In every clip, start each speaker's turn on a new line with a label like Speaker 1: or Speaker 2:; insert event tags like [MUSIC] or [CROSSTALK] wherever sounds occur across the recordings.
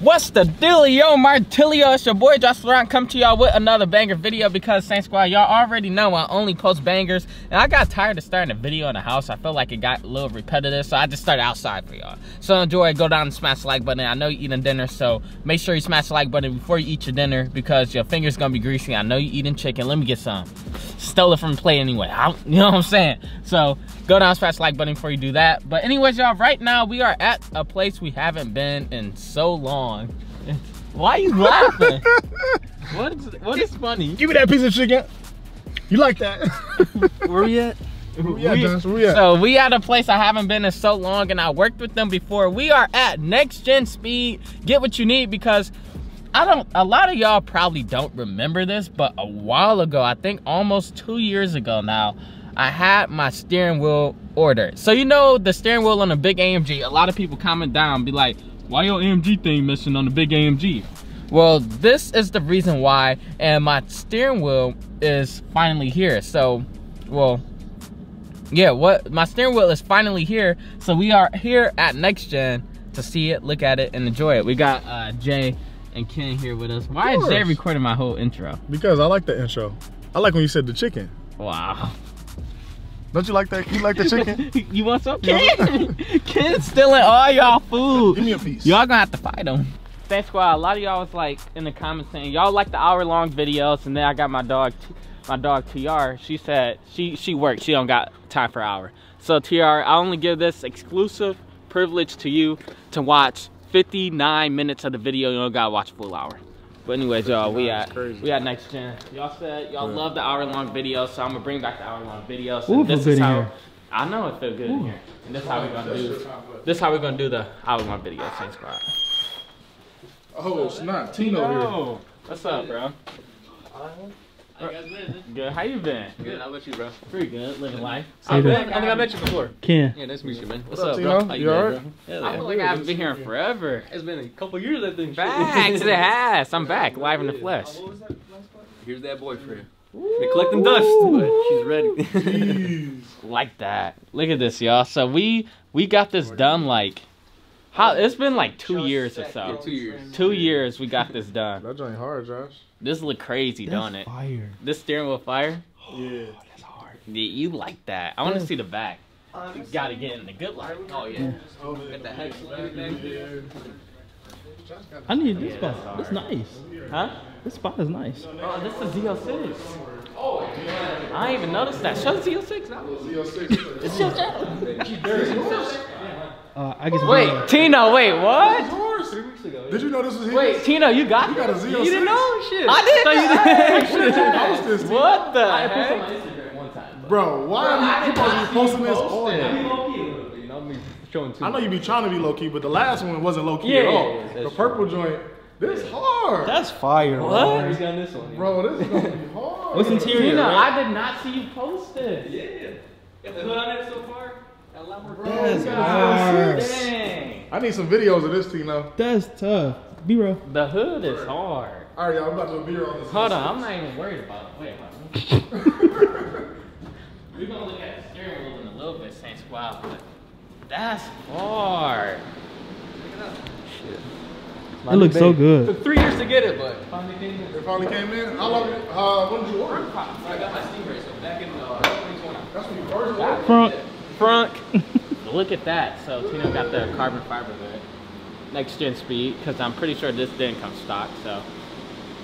Speaker 1: What's the dealio, Martilio? It's your boy Josh Laurent come to y'all with another banger video because Saint Squad, y'all already know I only post bangers. And I got tired of starting a video in the house. I felt like it got a little repetitive, so I just started outside for y'all. So enjoy, go down and smash the like button. I know you're eating dinner, so make sure you smash the like button before you eat your dinner because your finger's gonna be greasy. I know you're eating chicken. Let me get some. Stole it from the plate anyway. I, you know what I'm saying? So go down, smash the like button before you do that. But anyways, y'all, right now we are at a place we haven't been in so long. [LAUGHS] Why are you laughing? [LAUGHS] what is what is funny?
Speaker 2: Give me that piece of chicken. You like that? [LAUGHS]
Speaker 1: Where we at?
Speaker 2: Where we at, Josh? We at?
Speaker 1: So we at a place I haven't been in so long and I worked with them before. We are at Next Gen Speed. Get what you need because I don't, a lot of y'all probably don't remember this, but a while ago, I think almost two years ago now, I had my steering wheel ordered. So you know the steering wheel on a big AMG, a lot of people comment down be like, why your AMG thing missing on the big AMG? Well, this is the reason why, and my steering wheel is finally here. So, well, yeah, what my steering wheel is finally here. So we are here at Next Gen to see it, look at it, and enjoy it. We got uh, Jay and Ken here with us. Why is Jay recording my whole intro?
Speaker 2: Because I like the intro. I like when you said the chicken.
Speaker 1: Wow.
Speaker 2: Don't you like that? You like the chicken? [LAUGHS]
Speaker 1: you want some? Ken? [LAUGHS] Ken's stealing all y'all food.
Speaker 2: Give me a piece.
Speaker 1: Y'all gonna have to fight him. Thanks, squad. A lot of y'all was like in the comments saying y'all like the hour long videos, and then I got my dog, my dog TR. She said she she works. She don't got time for hour. So TR, I only give this exclusive privilege to you to watch 59 minutes of the video. You don't gotta watch full hour. But anyways, y'all, we at we at next gen. Y'all said y'all love the hour long videos, so I'm gonna bring back the hour long videos.
Speaker 3: Ooh,
Speaker 1: this
Speaker 3: feel
Speaker 1: is how
Speaker 3: here.
Speaker 1: I know it feel good in here. And this how we gonna do. This how we gonna do the hour long video. Thanks, squad.
Speaker 2: Oh, it's not Tino here.
Speaker 1: Oh, what's up, bro? Good. How you been?
Speaker 4: Good, how about you, bro?
Speaker 1: Pretty good. Living life.
Speaker 3: Say
Speaker 4: I think I met you before.
Speaker 3: Ken.
Speaker 4: Yeah, nice to meet you, man. What's,
Speaker 2: up,
Speaker 4: up,
Speaker 2: Tino?
Speaker 4: bro? How
Speaker 2: You
Speaker 4: doing,
Speaker 2: alright?
Speaker 4: bro? Yeah,
Speaker 1: I feel like I haven't been here in forever.
Speaker 4: It's been a couple years, I think.
Speaker 1: Facts, it has. I'm back, live in the flesh.
Speaker 4: Here's that boy for you. Been collecting dust, but she's ready. [LAUGHS]
Speaker 1: Like that. Look at this, y'all. So we we got this done like how it's been like two years or
Speaker 4: yeah,
Speaker 1: so.
Speaker 4: two years.
Speaker 1: Two years we got this [LAUGHS] done.
Speaker 2: That joint hard, Josh.
Speaker 1: This look crazy, don't it?
Speaker 3: fire.
Speaker 1: This steering wheel fire.
Speaker 2: Oh, yeah.
Speaker 3: That's hard.
Speaker 1: Yeah, you like that. I want to see the back. You gotta get in the good light.
Speaker 4: Oh, yeah.
Speaker 2: Oh,
Speaker 4: Got the hex.
Speaker 3: I need this spot. It's nice.
Speaker 1: Huh?
Speaker 3: This spot is nice.
Speaker 1: Oh, this is Z06. Oh, I ain't even noticed that. Show the Z06 now. It's your channel. [LAUGHS]
Speaker 3: Uh, I guess.
Speaker 1: Wait, Tino, wait, what?
Speaker 4: Three weeks ago.
Speaker 2: Did you know this was his?
Speaker 1: Wait, Tino, you got
Speaker 2: You got a
Speaker 1: this?
Speaker 2: Z06?
Speaker 1: You didn't know?
Speaker 4: shit.
Speaker 1: I didn't.
Speaker 4: So you
Speaker 1: know.
Speaker 2: Post [LAUGHS] this,
Speaker 1: What the
Speaker 4: I posted on Instagram one time.
Speaker 2: Bro, why are you, you supposed to be posting this all
Speaker 4: Yeah. You know, me showing too
Speaker 2: I know you be trying to be low key, but the last one wasn't low key
Speaker 1: Yeah,
Speaker 2: at all.
Speaker 4: yeah, yeah,
Speaker 2: the
Speaker 4: that's
Speaker 2: purple joint, this hard.
Speaker 3: That's fire.
Speaker 1: What?
Speaker 4: He's got this one.
Speaker 2: Bro, this is gonna be [LAUGHS] hard.
Speaker 3: What's interior?
Speaker 1: Tino,
Speaker 3: right?
Speaker 1: I did not see you post it.
Speaker 4: Yeah. Got the hood on it so far. Got a lot more.
Speaker 2: Bro,
Speaker 3: That's hard.
Speaker 2: I need some videos of this, Tino.
Speaker 3: That's tough. B roll.
Speaker 1: The hood is hard.
Speaker 2: All right, y'all, I'm about to do a video on this.
Speaker 1: Hold on, I'm not even worried about it. Wait, hold on. [LAUGHS] We're gonna look at the steering wheel in a little bit, Saint Squad, but that's hard.
Speaker 3: Look it up. Shit. It looks so good.
Speaker 4: Took three years to get it, but finally came in.
Speaker 2: It finally came in. How long? Uh, when did you order? it?
Speaker 4: I got my Stingray, so back in uh, 2020.
Speaker 2: That's when you first ordered. it?
Speaker 3: Front.
Speaker 1: Front. [LAUGHS] Look at that. So Tino got the carbon fiber hood. Next gen speed, because I'm pretty sure this didn't come stock. So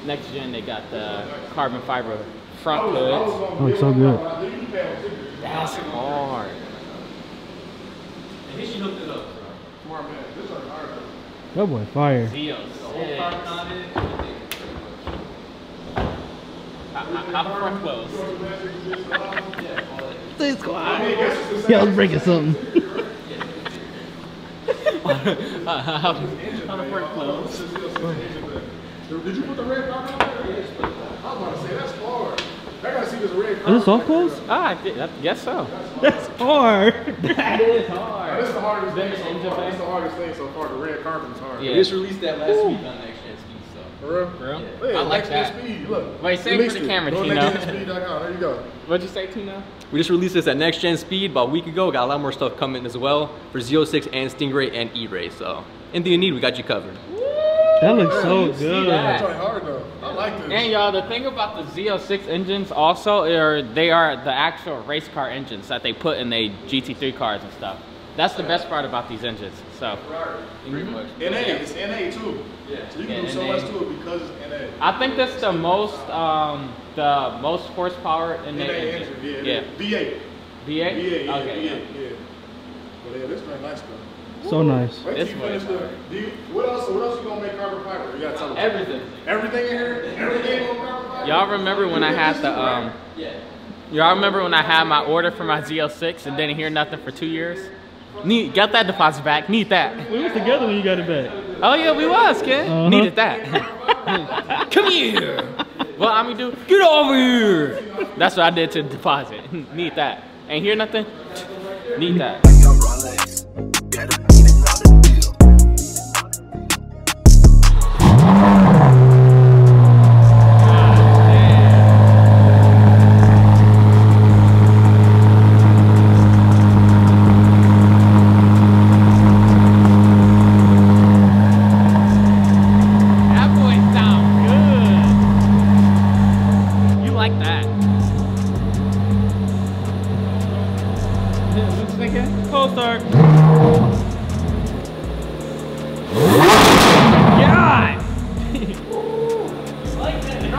Speaker 1: next gen they got the carbon fiber front oh, hood.
Speaker 3: Oh, oh it's so oh, good.
Speaker 1: That's hard.
Speaker 4: And he she hooked it up, bro.
Speaker 2: Smart man. This is hard.
Speaker 3: That boy fire.
Speaker 1: Zio
Speaker 4: Whole carbon on it. everything.
Speaker 1: How, how, how the front close?
Speaker 3: This squad. Yeah, let's break it something.
Speaker 1: the front close?
Speaker 2: Did you put the red carpet on there? Yes. I was about to say that's hard. I gotta see this red
Speaker 3: Is
Speaker 2: carpet.
Speaker 3: it soft close?
Speaker 1: Ah, I, guess so.
Speaker 3: That's hard.
Speaker 1: That is
Speaker 2: Now,
Speaker 1: hard.
Speaker 2: This is the hardest thing
Speaker 1: Then
Speaker 2: so far.
Speaker 1: bay.
Speaker 2: This is the hardest thing so far. The red carpet is hard.
Speaker 1: Yeah.
Speaker 4: We just released that last week on Next Gen Speed, so.
Speaker 2: For real?
Speaker 1: For real?
Speaker 2: Yeah,
Speaker 1: I like
Speaker 2: Next
Speaker 1: that.
Speaker 2: Speed. Look.
Speaker 1: Wait, say it for the camera,
Speaker 2: Go to
Speaker 1: Tino.
Speaker 2: nextgenspeed.com. There you go.
Speaker 1: What'd you say, Tino?
Speaker 4: We just released this at Next Gen Speed about a week ago. Got a lot more stuff coming as well for Z06 and Stingray and E-Ray. So anything you need, we got you covered.
Speaker 3: That looks so good.
Speaker 1: that?
Speaker 2: Try hard though. I like this.
Speaker 1: And y'all, the thing about the Z06 engines also are they are the actual race car engines that they put in the GT3 cars and stuff. That's the best part about these engines. So
Speaker 4: Pretty mm-hmm. much.
Speaker 2: NA, it's NA too.
Speaker 4: Yeah.
Speaker 2: So you can
Speaker 1: Yeah,
Speaker 2: do so much to it because it's NA.
Speaker 1: I think that's the most um, the most horsepower in
Speaker 2: NA
Speaker 1: the
Speaker 2: engine,
Speaker 1: engine.
Speaker 2: yeah.
Speaker 1: Yeah.
Speaker 2: V8.
Speaker 1: V8.
Speaker 2: V8, yeah,
Speaker 1: Okay.
Speaker 2: V8, yeah. But yeah, this very nice though.
Speaker 3: So nice.
Speaker 2: Wait
Speaker 1: This
Speaker 2: you finish the. Do you, what else? What else you gonna make carbon fiber? You gotta tell us.
Speaker 1: Everything.
Speaker 2: Everything in here. Everything on carbon fiber.
Speaker 1: Y'all remember when I had the um?
Speaker 4: Yeah.
Speaker 1: Y'all remember when I had my order for my Z06 and didn't hear nothing for two years? Need got that deposit back. Need that.
Speaker 3: We was together when you got it back.
Speaker 1: Oh yeah, we was kid.
Speaker 3: Uh-huh.
Speaker 1: Needed that. [LAUGHS] Come here. What I mean do? Get over here. That's what I did to deposit. [LAUGHS] Need that. Ain't hear nothing. Need that. Like that? Thinking?
Speaker 3: Cold start.
Speaker 1: God.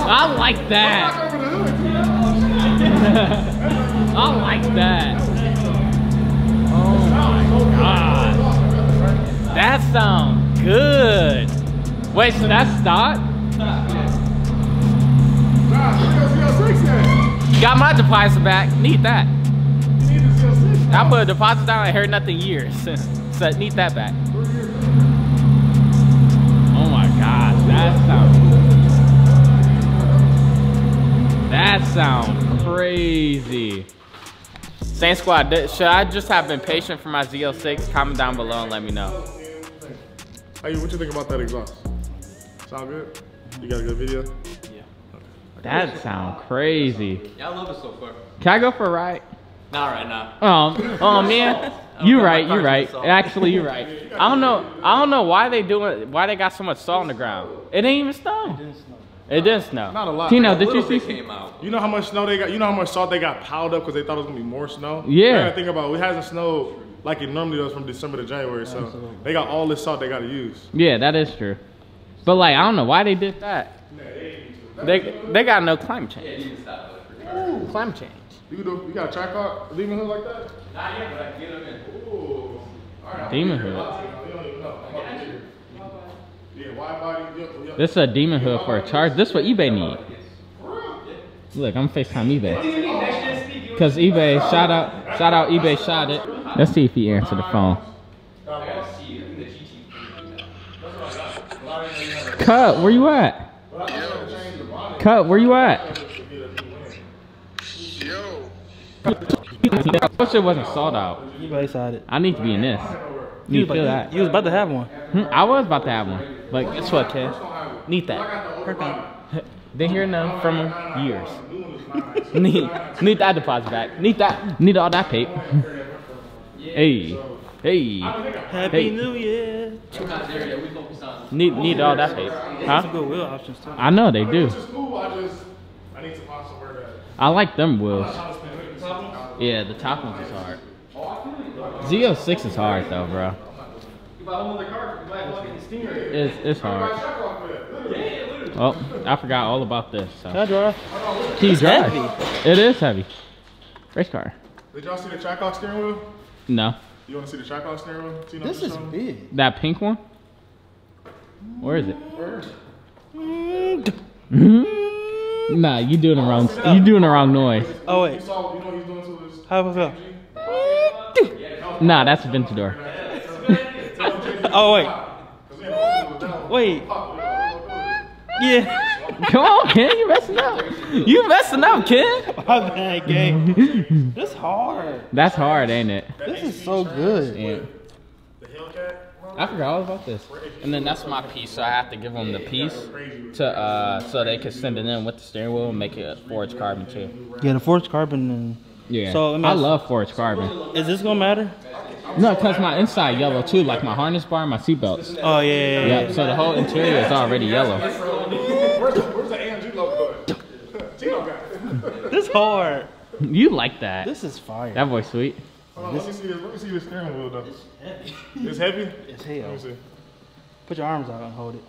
Speaker 1: I like that.
Speaker 2: Over the hood. [LAUGHS]
Speaker 1: I like that. Oh my god. That sounds good. Wait, so that's stock? Got my deposit back. Need that. I put a deposit down. I heard nothing years. [LAUGHS] so need that back. Oh my gosh, that sounds. That sounds crazy. Saint Squad. Should I just have been patient for my Z06? Comment down below and let me know.
Speaker 2: Hey, what you think about that exhaust? Sound good? You got a good video?
Speaker 1: That sound crazy.
Speaker 4: Yeah, I love it so far.
Speaker 1: Can I go for a ride?
Speaker 4: Not right now.
Speaker 1: Um, oh man, [LAUGHS] you
Speaker 4: know,
Speaker 1: right, you
Speaker 4: car's
Speaker 1: right. Actually, you right. I don't know. I don't know why they doing. Why they got so much salt on the ground? It didn't even snow. It didn't snow.
Speaker 2: Not a lot.
Speaker 1: Tino,
Speaker 4: A
Speaker 1: did you see?
Speaker 4: bit came out.
Speaker 2: You know how much snow they got? You know how much salt they got piled up because they thought it was gonna be more snow?
Speaker 1: Yeah.
Speaker 2: You think about it. It hasn't snowed like it normally does from December to January, so they got all this salt they gotta use.
Speaker 1: Yeah, that is true. But like, I don't know why they did that. They they got no climate change.
Speaker 4: you can stop it for sure.
Speaker 1: Climate change.
Speaker 2: You do, you got a track car, leaving hood like that?
Speaker 4: Not yet, but I can get them in.
Speaker 2: Ooh. All right,
Speaker 1: Demon hood.
Speaker 2: don't even know. I'm about to hear. Yeah, wide body. Yep, yep.
Speaker 1: This is a demon hood for a charge. This is what eBay need. Look, I'm FaceTime eBay. Cause eBay, shout out, shout out eBay shot it. Let's see if he answered the phone. Cut, where you at? Cut, where you at?
Speaker 5: Yo.
Speaker 1: I wish it wasn't sold out.
Speaker 3: You excited.
Speaker 1: I need to be in this. You feel that?
Speaker 3: You was about to have one.
Speaker 1: Hmm, I was about to have one. But guess what, kid? Need that. Didn't hear none from years. [LAUGHS] need, need that deposit back. Need that. Need all that paper. [LAUGHS] hey, hey.
Speaker 3: Happy
Speaker 1: Hey.
Speaker 3: New Year.
Speaker 4: We're not there yet. We focus on.
Speaker 1: Need need all that paper.
Speaker 3: Some
Speaker 1: Huh?
Speaker 3: good options too.
Speaker 1: I know they do.
Speaker 2: Which is cool. I need to find somewhere that.
Speaker 1: I like them wheels.
Speaker 2: I'm trying to spend it. Top
Speaker 1: Yeah, the top ones is hard. Z06 is hard though, bro. It's it's hard. Oh, I forgot all about this. So.
Speaker 3: Can I drive?
Speaker 1: Can you drive?
Speaker 3: heavy.
Speaker 1: It is heavy. Race car.
Speaker 2: Did y'all see the track Trackhawk steering wheel?
Speaker 1: No.
Speaker 2: You want to see the Trackhawk steering wheel? Tino,
Speaker 3: This is
Speaker 2: show me?
Speaker 3: big.
Speaker 1: That pink one? Where is it? [LAUGHS] nah, you doing the oh, wrong. You doing the wrong noise.
Speaker 3: Oh
Speaker 2: You
Speaker 3: wait.
Speaker 2: saw, you know he's doing to his.
Speaker 3: How was that? [LAUGHS]
Speaker 1: Nah, that's a Ventador. [LAUGHS]
Speaker 3: Oh wait. Wait. Yeah.
Speaker 1: Come on, Ken, you messing up. You messing up, Ken. [LAUGHS]
Speaker 3: My bad, gang. This hard.
Speaker 1: That's hard, ain't it?
Speaker 3: This is so good.
Speaker 1: Yeah. I forgot all about this. And then that's my piece, so I have to give them the piece to uh so they can send it in with the steering wheel and make it a forged carbon too.
Speaker 3: Yeah, the forged carbon. And
Speaker 1: Yeah.
Speaker 3: So,
Speaker 1: I love forged carbon.
Speaker 3: is this gonna matter?
Speaker 1: No, cause my inside yellow too, like my harness bar, and my seatbelts.
Speaker 3: Oh yeah, yeah, yeah.
Speaker 1: Yep. So the whole interior is already yellow.
Speaker 2: Where's the, where's the AMG logo? [LAUGHS] Tino got it. [LAUGHS]
Speaker 3: This hard.
Speaker 1: You like that?
Speaker 3: This is fire.
Speaker 1: That boy sweet.
Speaker 2: Hold on, let me see this. Let me see the steering wheel though. It's heavy.
Speaker 3: It's
Speaker 2: Let
Speaker 3: hell.
Speaker 2: me see.
Speaker 3: Put your arms out and hold it.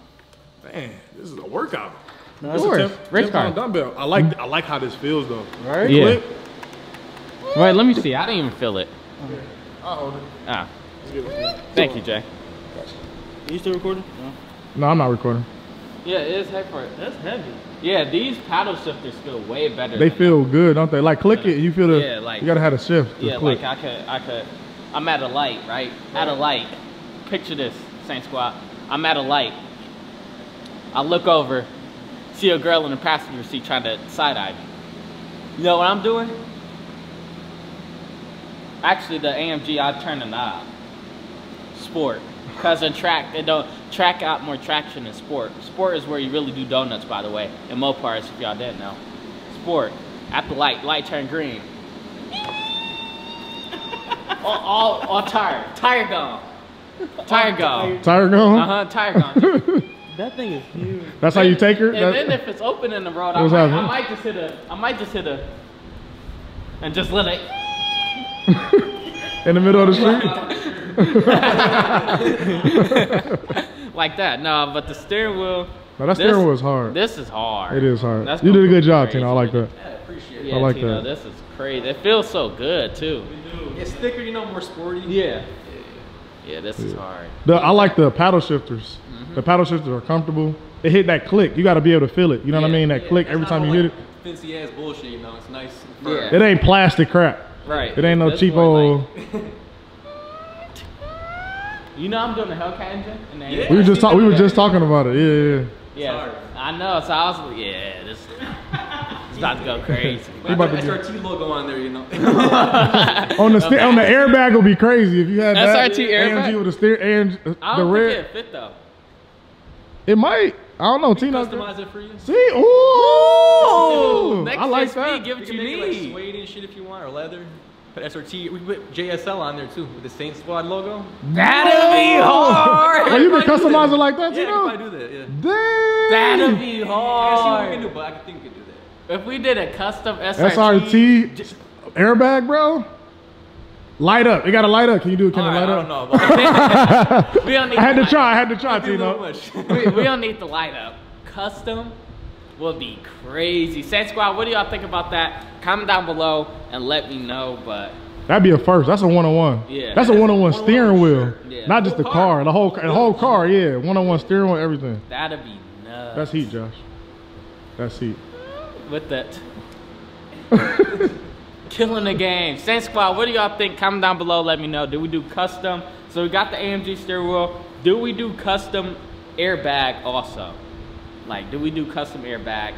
Speaker 2: Man, this is a workout.
Speaker 3: No,
Speaker 2: This
Speaker 3: that's
Speaker 2: is
Speaker 1: course.
Speaker 2: a 10
Speaker 1: Race
Speaker 2: 10 pound
Speaker 1: car.
Speaker 2: dumbbell. I like I like how this feels though.
Speaker 3: right.
Speaker 1: Yeah.
Speaker 2: Click.
Speaker 1: Wait, let me see. I didn't even feel it.
Speaker 2: I'll hold it.
Speaker 1: Ah,
Speaker 2: Let's get it.
Speaker 1: thank you, Jay.
Speaker 3: You still recording? No.
Speaker 2: No, I'm not recording.
Speaker 1: Yeah, it is heavy for.
Speaker 3: That's heavy.
Speaker 1: Yeah, these paddle shifters feel way better.
Speaker 2: They
Speaker 1: than
Speaker 2: feel good, don't they? Like click it, you feel the.
Speaker 1: Yeah, like-
Speaker 2: you gotta have a shift. To
Speaker 1: Yeah,
Speaker 2: click.
Speaker 1: like I could, I could. I'm at a light, right? At a light. Picture this, Saint Squad. I'm at a light. I look over, see a girl in the passenger seat trying to side eye me. You know what I'm doing? Actually, the AMG, I turn the knob. Sport. Cause in track, they don't track out more traction in sport. Sport is where you really do donuts, by the way. In Mopars, if y'all didn't know. Sport. At the light, light turn green. [LAUGHS] all, all, all tire, tire gone, tire gone.
Speaker 2: Tire gone.
Speaker 1: Uh huh, tire gone. [LAUGHS]
Speaker 3: That thing is huge.
Speaker 2: That's how you take her.
Speaker 1: And
Speaker 2: That-
Speaker 1: then if it's open in the road, I might, I might just hit a, I might just hit a, and just let it. [LAUGHS]
Speaker 2: in the middle of the street.
Speaker 1: Like that. No, but the steering wheel.
Speaker 2: No, that steering wheel is hard.
Speaker 1: This is hard.
Speaker 2: It is hard.
Speaker 1: That's
Speaker 2: you did a good job,
Speaker 1: crazy.
Speaker 2: Tina. I like that.
Speaker 4: Yeah, I appreciate it.
Speaker 1: Yeah,
Speaker 2: I like
Speaker 1: Tino,
Speaker 2: that.
Speaker 1: This is crazy. It feels so good too.
Speaker 4: It's thicker, you know, more sporty.
Speaker 1: Yeah. Yeah, this is hard.
Speaker 2: The, I like the paddle shifters. Mm-hmm. The paddle shifters are comfortable. It hit that click. You got to be able to feel it. You know what I mean? That
Speaker 4: Yeah,
Speaker 2: click
Speaker 4: that's
Speaker 2: every time you
Speaker 4: all,
Speaker 2: hit it.
Speaker 4: Fancy ass bullshit, you know. It's nice.
Speaker 1: Yeah.
Speaker 2: It ain't plastic crap.
Speaker 1: Right.
Speaker 2: It ain't no
Speaker 1: This
Speaker 2: cheap
Speaker 1: boy,
Speaker 2: old. [LAUGHS]
Speaker 1: like- you know I'm doing the Hellcat engine. And then-
Speaker 4: Yeah.
Speaker 2: we were just talk, We were just talking about it. Yeah, yeah.
Speaker 1: Yeah.
Speaker 4: hard.
Speaker 1: I know. So I was like, yeah, this it's about to go crazy.
Speaker 4: But
Speaker 2: about
Speaker 4: I
Speaker 2: to
Speaker 4: got
Speaker 2: do-
Speaker 4: SRT logo on there, you know. [LAUGHS]
Speaker 2: On the sta- on the airbag will be crazy if you had that
Speaker 1: SRT airbag?
Speaker 2: AMG with the steer and uh,
Speaker 1: I
Speaker 2: the
Speaker 1: don't
Speaker 2: red.
Speaker 1: think it fit though.
Speaker 2: It might. I don't know. Tino.
Speaker 4: Customize it for you.
Speaker 2: See, ooh,
Speaker 1: Next
Speaker 2: I like
Speaker 1: Gen
Speaker 2: that.
Speaker 1: Speed, give
Speaker 4: You
Speaker 1: what
Speaker 4: can
Speaker 1: you
Speaker 4: make it like
Speaker 1: need.
Speaker 4: suede and shit if you want, or leather. Put SRT. We put JSL on there too with the Saint Squad logo.
Speaker 1: That'll be hard.
Speaker 2: Oh, you can
Speaker 4: Everybody do
Speaker 2: customize
Speaker 4: that.
Speaker 2: it like that,
Speaker 4: Yeah, you
Speaker 2: Tino?
Speaker 4: can do that. Yeah.
Speaker 2: Damn.
Speaker 1: That'll be hard.
Speaker 4: I see what we can do, but I think we can do that.
Speaker 1: If we did a custom SRT,
Speaker 2: SRT airbag, bro. Light up. It got to light up. Can you do it? Can
Speaker 4: All
Speaker 2: it
Speaker 4: right,
Speaker 2: light up?
Speaker 4: I
Speaker 2: up?
Speaker 4: don't know. [LAUGHS] [LAUGHS]
Speaker 1: We don't need
Speaker 2: I had to
Speaker 1: the
Speaker 2: try. I had to try,
Speaker 4: I do a little
Speaker 2: Tino.
Speaker 1: we, we don't need the light up. Custom will be crazy. Saint Squad, what do y'all think about that? Comment down below and let me know. But
Speaker 2: That'd be a first. That's a one-on-one.
Speaker 1: Yeah.
Speaker 2: That's a one-on-one
Speaker 4: One-on-one
Speaker 2: steering wheel.
Speaker 1: Yeah.
Speaker 2: Not just the car. The whole the whole car. Yeah. One-on-one steering wheel. Everything.
Speaker 1: that'd be nuts.
Speaker 2: That's heat, Josh. That's heat.
Speaker 1: with that. [LAUGHS] Killing the game. Saint Squad, what do y'all think? Comment down below, let me know. Do we do custom? So we got the AMG steering wheel. Do we do custom airbag also? Like, do we do custom airbag?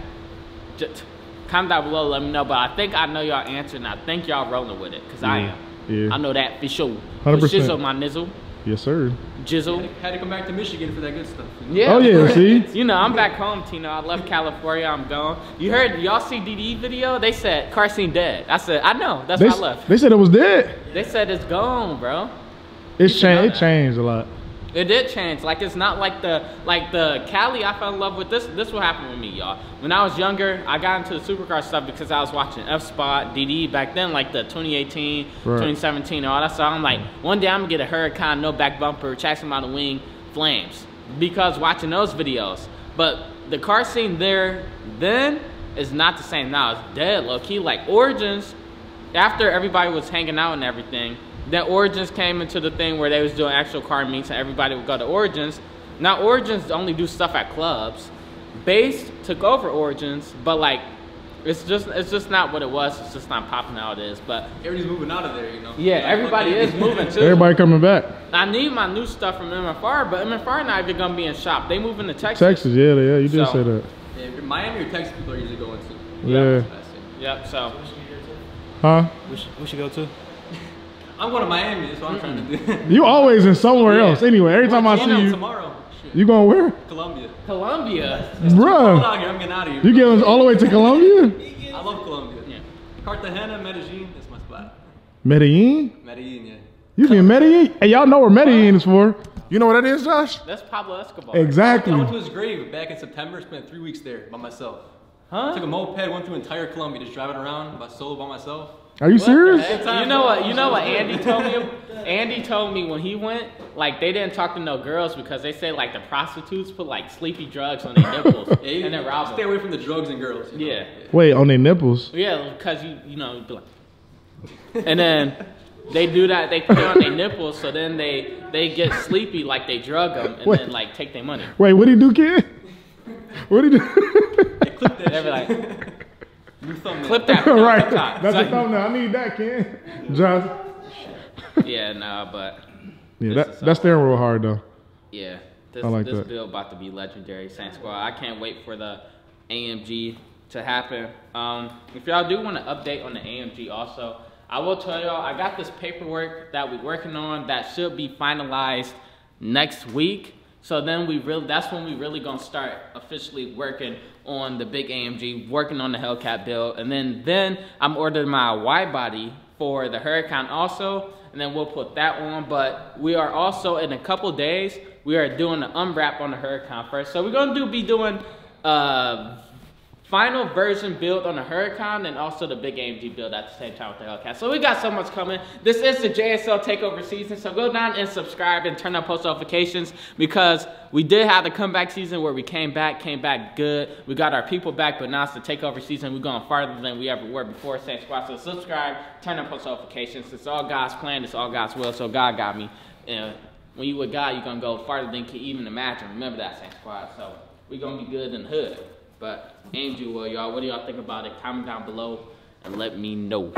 Speaker 1: Just comment down below, let me know. But I think I know y'all answer, and I think y'all rolling with it, because I am.
Speaker 2: Yeah.
Speaker 1: I know that for sure.
Speaker 2: 100%.
Speaker 1: For shizzle, my nizzle.
Speaker 2: Yes, sir.
Speaker 1: Jizzle.
Speaker 4: Had to come back to Michigan for that good stuff. you know?
Speaker 1: Yeah.
Speaker 2: Oh yeah. [LAUGHS] See.
Speaker 1: You know, I'm back home, Tino. I left California. I'm gone. You heard, y'all see DD video? They said car scene dead. I said, I know. That's
Speaker 2: They,
Speaker 1: why I left.
Speaker 2: they said it was dead.
Speaker 1: They said it's gone, bro.
Speaker 2: It's changed. It changed a lot.
Speaker 1: It did change. Like it's not like the like the Cali I fell in love with. This this what happened with me, y'all. When I was younger, I got into the supercar stuff because I was watching Effspot, DD back then, like the 2018,
Speaker 2: Right.
Speaker 1: 2017, all that stuff. I'm like, one day I'm gonna get a Huracan, no back bumper, traction the wing, flames. Because watching those videos. But the car scene there then is not the same now. It's dead, low key. Like Origins, after everybody was hanging out and everything, then Origins came into the thing where they was doing actual car meets and everybody would go to Origins. Now Origins only do stuff at clubs. Base took over Origins, but like it's just it's just not what it was. It's just not popping out it is. But
Speaker 4: Everybody's moving out of there, you know.
Speaker 1: yeah,
Speaker 4: Like,
Speaker 1: everybody is moving too.
Speaker 2: Everybody coming back.
Speaker 1: I need my new stuff from MFR, but MFR not even gonna be in shop. They moving to Texas.
Speaker 2: Texas. Yeah. Yeah. You did
Speaker 1: So-
Speaker 2: say that.
Speaker 4: Yeah, Miami or Texas people are usually going to.
Speaker 2: Yeah.
Speaker 4: That's it.
Speaker 1: Yep. So
Speaker 2: Huh?
Speaker 3: We should, we should go to.
Speaker 4: I'm going to Miami. That's what I'm trying to do. [LAUGHS]
Speaker 2: You always in somewhere
Speaker 1: Yeah.
Speaker 2: else. Anyway, every time I see you,
Speaker 4: tomorrow. Shit.
Speaker 2: you going where?
Speaker 4: Colombia.
Speaker 1: Columbia.
Speaker 4: Hold
Speaker 2: Bruh.
Speaker 4: out here. I'm getting out of here.
Speaker 2: You getting all the way to Colombia?
Speaker 4: I love Colombia.
Speaker 1: Yeah.
Speaker 4: Cartagena, Medellin. That's my spot.
Speaker 2: Medellin?
Speaker 4: Medellin, yeah.
Speaker 2: You mean in Medellin? Hey, y'all know where Medellin is for. You know what that is, Josh?
Speaker 1: That's Pablo Escobar.
Speaker 2: Exactly.
Speaker 4: I went to his grave back in September. Spent three weeks there by myself.
Speaker 1: Huh?
Speaker 4: Took a moped, went through entire Colombia, just driving around by solo by myself.
Speaker 2: Are you serious?
Speaker 1: You know what? You know what Andy told me? Andy told me when he went, like they didn't talk to no girls because they say like the prostitutes put like sleepy drugs on their [LAUGHS] nipples
Speaker 4: Yeah, you-
Speaker 1: and then rob
Speaker 4: Stay away from the drugs and girls. you know?
Speaker 1: Yeah,
Speaker 2: Wait, on their nipples.
Speaker 1: yeah, because you you know, like, and then they do that. They put it on their nipples, so then they they get sleepy like they drug them and
Speaker 2: Wait.
Speaker 1: then like take their money.
Speaker 2: Wait, what do you do, kid? What do you do?
Speaker 4: Clip that
Speaker 1: They be like,
Speaker 4: New thumbnail.
Speaker 1: clip that. [LAUGHS]
Speaker 2: right. That's
Speaker 1: a
Speaker 2: the thumbnail. I need that, kid. Josh.
Speaker 1: Yeah, nah, but
Speaker 2: Yeah, that, that's steering wheel hard though.
Speaker 1: Yeah, this,
Speaker 2: I like
Speaker 1: this
Speaker 2: that.
Speaker 1: build about to be legendary, Saint Squad. I can't wait for the AMG to happen. Um, if y'all do want to update on the AMG, also, I will tell y'all I got this paperwork that we're working on that should be finalized next week. So then we really, that's when we really gonna start officially working on the big AMG, working on the Hellcat build, and then then I'm ordering my wide body for the Huracan also, and then we'll put that on. But we are also in a couple days we are doing the unwrap on the Huracan first. So we're gonna do be doing uh final version build on the Huracan and also the big AMG build at the same time with the Hellcat. So we got so much coming. This is the JSL takeover season, so go down and subscribe and turn on post notifications because we did have the comeback season where we came back, came back good. We got our people back, but now it's the takeover season. We're going farther than we ever were before, Saint Squad. So subscribe, turn on post notifications. It's all God's plan, it's all God's will, so God got me. And when you with God, you're gonna go farther than you can even imagine. Remember that, Saint Squad. So we're gonna be good in the hood. But Angel, well, y'all, what do y'all think about it? Comment down below and let me know.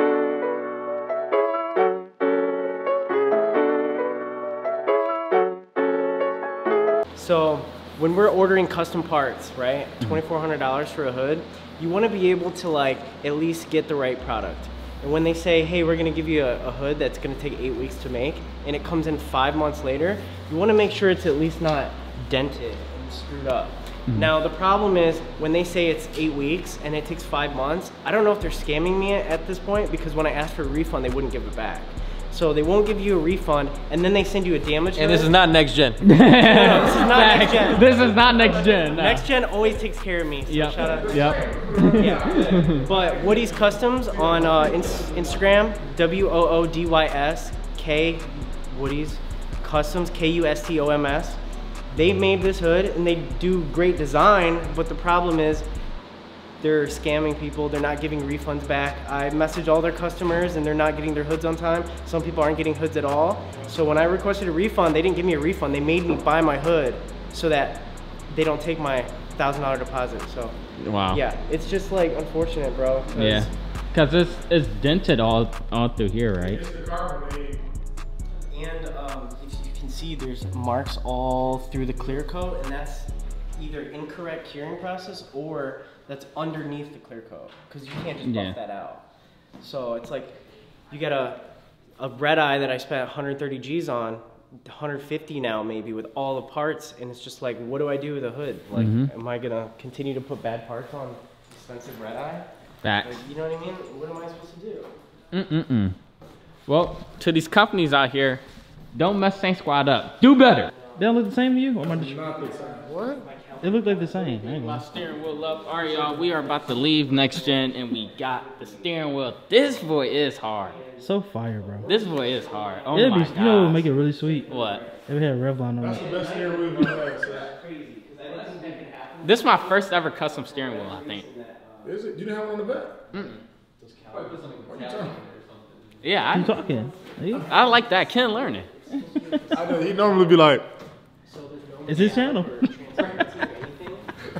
Speaker 6: So when we're ordering custom parts, right, mm-hmm. $2,400 for a hood, you want to be able to like at least get the right product. And when they say, hey, we're gonna give you a, a hood that's gonna take eight weeks to make, and it comes in five months later, you wanna make sure it's at least not dented and screwed up. Now the problem is when they say it's eight weeks and it takes five months, I don't know if they're scamming me at this point because when I asked for a refund, they wouldn't give it back. So they won't give you a refund, and then they send you a damage.
Speaker 4: And this is not [LAUGHS] next gen.
Speaker 6: this is not next gen.
Speaker 1: This is not next gen. no.
Speaker 6: Next gen always takes care of me. So
Speaker 1: Yep.
Speaker 6: shout out.
Speaker 1: Yep. [LAUGHS]
Speaker 6: Yeah. but Woody's Customs on uh, ins- Instagram, W O O D Y S K Woody's Customs, K U S T O M S. They made this hood and they do great design, but the problem is they're scamming people. They're not giving refunds back. I message all their customers and they're not getting their hoods on time. Some people aren't getting hoods at all. So when I requested a refund, they didn't give me a refund. They made me buy my hood so that they don't take my thousand dollar deposit. So
Speaker 1: Wow.
Speaker 6: yeah, it's just like unfortunate, bro. 'cause-
Speaker 1: Yeah. Cause it's it's dented all all through here, right?
Speaker 6: See, there's marks all through the clear coat, and that's either incorrect curing process or that's underneath the clear coat because you can't just buff
Speaker 1: Yeah.
Speaker 6: that out. So it's like you get a a red eye that I spent 130 G's on, 150 now maybe with all the parts, and it's just like, what do I do with a hood? Like, mm-hmm. am I gonna continue to put bad parts on expensive red eye?
Speaker 1: Facts.
Speaker 6: Like, you know what I mean? What am I supposed to do?
Speaker 1: Mm-mm-mm. Well, to these companies out here, don't mess Saint Squad up. Do better.
Speaker 3: They don't look the same to you? Or am I just,
Speaker 2: What?
Speaker 3: they look like the same. I ain't
Speaker 1: My
Speaker 3: gonna-
Speaker 1: steering wheel up. All right, y'all. We are about to leave next gen, and we got the steering wheel. This boy is hard.
Speaker 3: So fire, bro.
Speaker 1: This boy is hard. Oh
Speaker 3: It'd
Speaker 1: my god.
Speaker 3: you know, what would make it really sweet.
Speaker 1: what?
Speaker 3: If it had Revlon on
Speaker 2: That's
Speaker 3: it.
Speaker 2: the best steering wheel you've ever had.
Speaker 1: This is my first ever custom steering wheel. I think.
Speaker 2: Is it? You didn't have one on the back?
Speaker 1: Yeah,
Speaker 3: You
Speaker 1: I,
Speaker 3: talking?
Speaker 1: I like that. Ken learning.
Speaker 2: I know. He normally be like,
Speaker 3: It's his channel.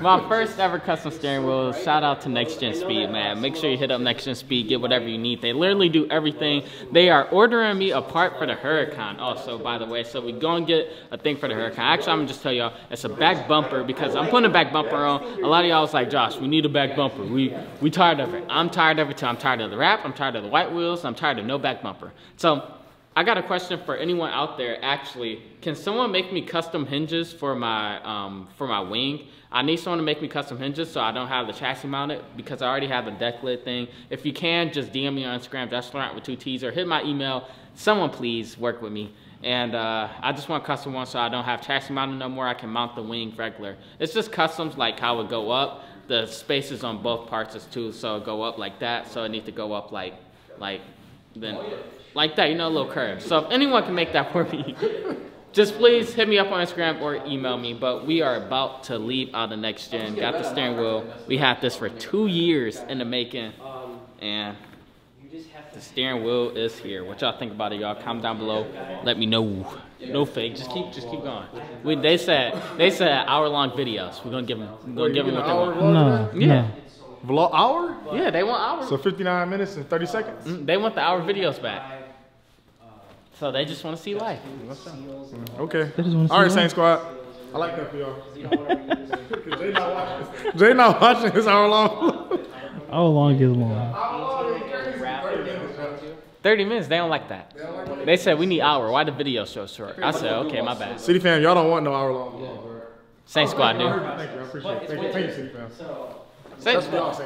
Speaker 1: My first ever custom steering wheel. Shout out to Next Gen Speed, man. Make sure you hit up Next Gen Speed, get whatever you need. They literally do everything. They are ordering me a part for the Huracan, also, by the way. So we gonna get a thing for the Huracan. Actually, I'm gonna just tell y'all, it's a back bumper because I'm putting a back bumper on. A lot of y'all was like, Josh, we need a back bumper. We we tired of it. I'm tired of it too. I'm tired of the wrap. I'm tired of the white wheels. I'm tired of no back bumper. So I got a question for anyone out there. Actually, can someone make me custom hinges for my um, for my wing? I need someone to make me custom hinges so I don't have the chassis mounted because I already have the deck lid thing. If you can, just DM me on Instagram, Josh Laurent with two T's, or hit my email. Someone please work with me. And uh, I just want custom ones so I don't have chassis mounted no more. I can mount the wing regular. It's just customs like how it go up. The spaces on both parts is too, so it go up like that. So it need to go up like, like, then, like that. You know, a little curve. So if anyone can make that for me, [LAUGHS] just please hit me up on Instagram or email me. But we are about to leave out the next gen. Got the steering wheel. We had this for two years in the making, and the steering wheel is here. What y'all think about it, y'all? Comment down below. Let me know. No fake. Just keep, just keep going. We, they said, they said hour long videos. We're gonna give them, we're gonna give them what they want.
Speaker 3: No,
Speaker 1: Yeah,
Speaker 2: Vlog hour?
Speaker 1: yeah. They want hour.
Speaker 2: So 59 minutes and 30 seconds?
Speaker 1: Mm, They want the hour videos back. So they just want to see life. Mm-hmm.
Speaker 2: Okay.
Speaker 3: They just see
Speaker 2: All right. Saint Squad. I like that for y'all. Jay not watching. Jay not watching this hour long.
Speaker 3: How [LAUGHS] long is long?
Speaker 1: 30 minutes, they don't like that. They said we need hour. Why the video so short? I said, okay, my bad.
Speaker 2: City fam, y'all don't want no hour long.
Speaker 1: Saint Squad, dude.
Speaker 2: Thank you, I appreciate it. Thank you, City fam.
Speaker 1: They,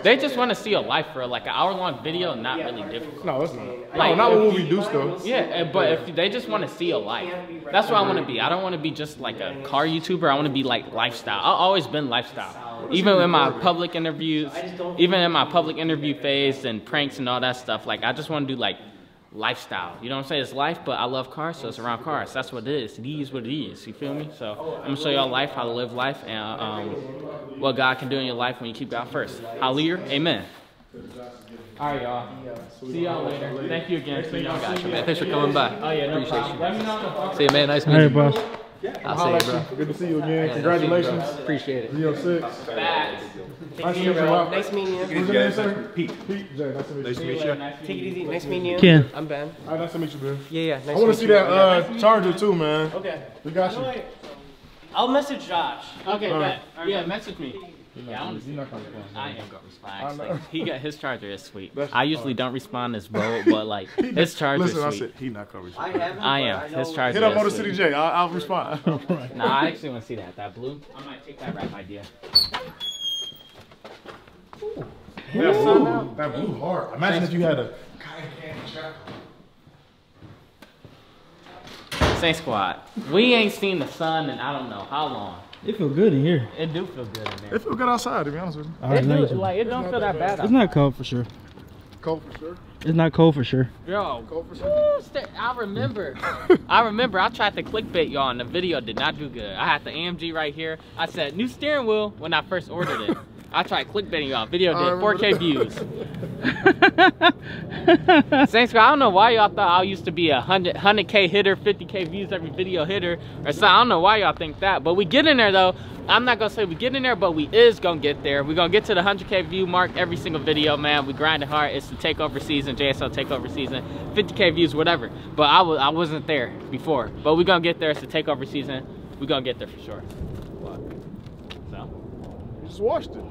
Speaker 1: they just want to see a life for like an hour long video, not really difficult.
Speaker 2: No, it's not. No, not what we do though.
Speaker 1: Yeah, eh, but if they just want to see a life, that's what I want to be. I don't want to be just like a car YouTuber. I want to be like lifestyle. I've always been lifestyle. Even in my public interviews, even in my public interview phase and pranks and all that stuff. Like I just want to do like lifestyle. You know what I'm saying? It's life, but I love cars, so it's around cars. That's what it is. It is what it is. You feel me? So I'm gonna show y'all life, how to live life, and um, what God can do in your life when you keep God first. Hallelujah. Amen. All right, y'all. See y'all later. Thank you again. See y'all.
Speaker 4: Gotcha, man. Thanks for coming by.
Speaker 1: Oh yeah, no
Speaker 4: Appreciate
Speaker 1: problem.
Speaker 4: you.
Speaker 1: Let me know.
Speaker 4: See you, man. Nice
Speaker 3: All
Speaker 4: meeting
Speaker 3: right,
Speaker 4: you.
Speaker 3: boss.
Speaker 4: I'll see you, bro.
Speaker 2: Good to see you again. Congratulations.
Speaker 4: Appreciate it.
Speaker 2: 306.
Speaker 1: Facts.
Speaker 2: Nice to meet you.
Speaker 6: Nice meeting you.
Speaker 2: What's your name, sir? Pete. Pete. Jay, nice to meet you.
Speaker 7: Nice to meet you.
Speaker 6: Take it easy. Nice meeting you.
Speaker 3: Ken.
Speaker 6: I'm Ben.
Speaker 2: All right, nice to meet you, man.
Speaker 6: Yeah, yeah. Nice
Speaker 2: I
Speaker 6: to
Speaker 2: want
Speaker 6: meet
Speaker 2: to see
Speaker 6: you.
Speaker 2: that uh, charger too, man.
Speaker 6: Okay.
Speaker 2: We got you.
Speaker 6: I'll message Josh.
Speaker 1: Okay,
Speaker 2: All
Speaker 1: bet.
Speaker 2: right.
Speaker 1: Yeah, message me. Yeah, I want to.
Speaker 2: You're not gonna respond.
Speaker 1: I am gonna respond.
Speaker 2: I
Speaker 1: he got his charger is sweet.
Speaker 2: That's
Speaker 1: I usually don't respond as bold, but like [LAUGHS] his charger
Speaker 2: Listen, I
Speaker 1: is
Speaker 2: said
Speaker 1: sweet.
Speaker 2: he not gonna respond.
Speaker 1: I am. His charger
Speaker 2: Hit up Motor City
Speaker 1: sweet.
Speaker 2: J. I'll, I'll respond.
Speaker 1: Nah, I actually want to see that. That blue. I might take that wrap idea.
Speaker 2: That, blue, that blue hard. Imagine if you had a cotton.
Speaker 1: Saint Squad. We ain't seen the sun in I don't know how long.
Speaker 3: It feel good in here.
Speaker 1: It do feel good in
Speaker 2: here.
Speaker 1: It
Speaker 2: feel good outside, to be honest with you.
Speaker 3: All right,
Speaker 1: It do, like, it don't feel that bad.
Speaker 3: It's not cold for sure.
Speaker 2: Cold for sure.
Speaker 3: It's not cold for sure.
Speaker 1: Yo,
Speaker 2: Cold for sure.
Speaker 1: Woo, I remember. I remember. I tried to clickbait y'all, and the video did not do good. I had the AMG right here. I said new steering wheel when I first ordered it. I tried clickbaiting y'all. Video
Speaker 2: I
Speaker 1: did
Speaker 2: um,
Speaker 1: 4K [LAUGHS] views. [LAUGHS] Thanks, I don't know why y'all thought I used to be a 100, 100K hitter, 50K views every video hitter, or so. I don't know why y'all think that. But we get in there though. I'm not gonna say we get in there, but we is gonna get there. We're gonna get to the 100K view mark every single video, man. We grinding hard. It's the takeover season, JSL takeover season, 50K views, whatever. But I was I wasn't there before. But we gonna get there. It's the takeover season. we gonna get there for sure. So,
Speaker 2: You just watched it.